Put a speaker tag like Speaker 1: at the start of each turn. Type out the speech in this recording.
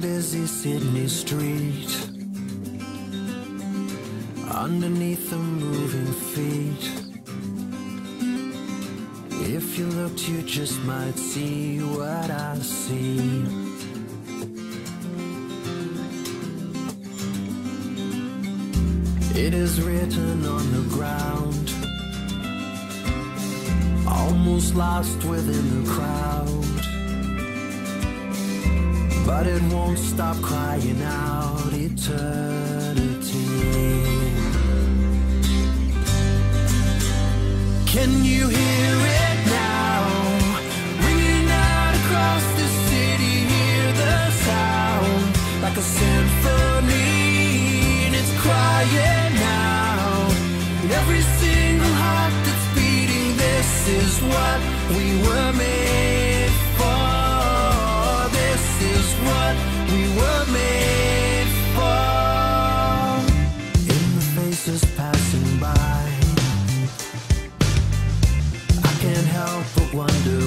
Speaker 1: busy Sydney street. Underneath the moving feet. If you looked you just might see what I see. It is written on the ground. Almost lost within the crowd But it won't stop crying out eternity. Can you hear it now? Ringing out across the city Hear the sound. Like a symphony And it's crying out Every single heart that's beating This is what we were made what we were made for. In the faces passing by, I can't help but wonder.